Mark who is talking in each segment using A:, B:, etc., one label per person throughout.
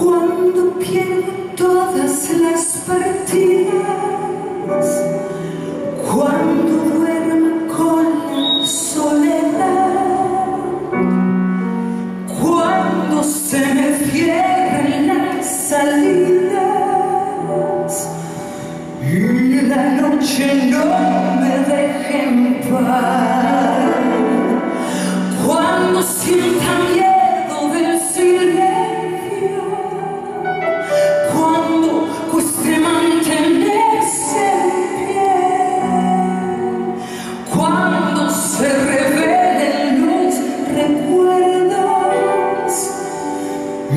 A: Cuando pierdo todas las partidas, cuando duermo con la soledad, cuando se me cierren las salidas y la noche no me deje en paz.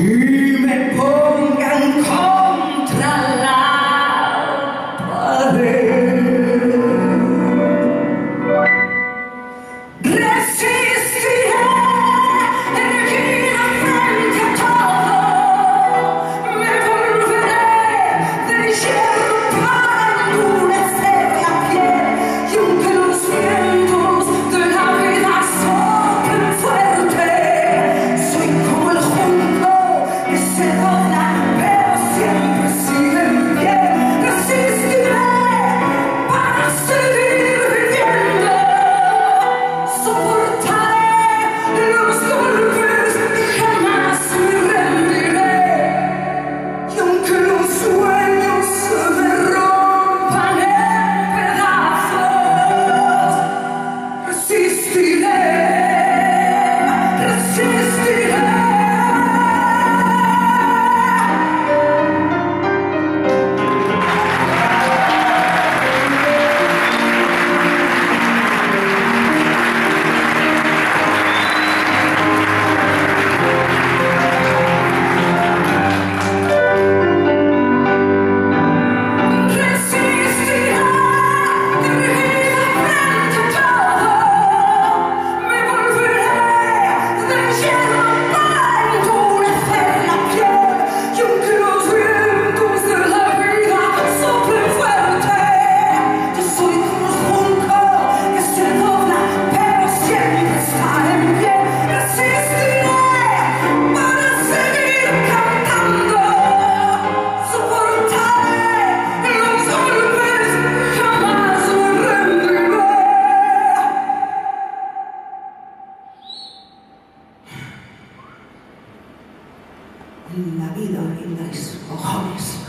A: you. En la vida y las cojones.